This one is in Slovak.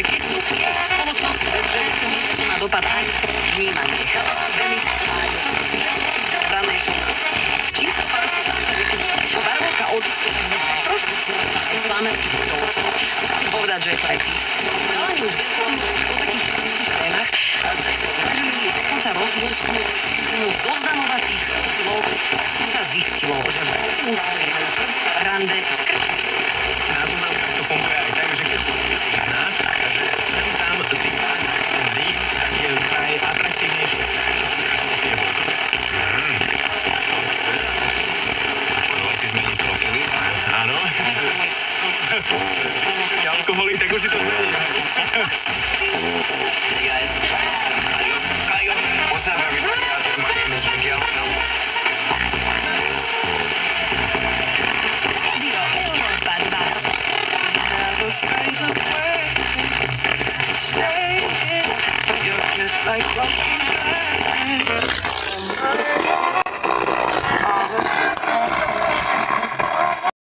keď sú spoločnosti bez ženy, to má dopad aj vnímanie. Povedať, že je to aj Chalani už po takých scénach dokonca rozbor zoznamovacích silov sa zistilo, že v rande krčí. Alkoholy, tak už si to. Hey guys. What's up everybody out there? My name is Miguel. Radio Európa 2. never fades away. You're just like broken glass.